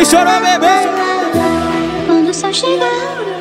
E chorou, bebê. Quando o sol chegar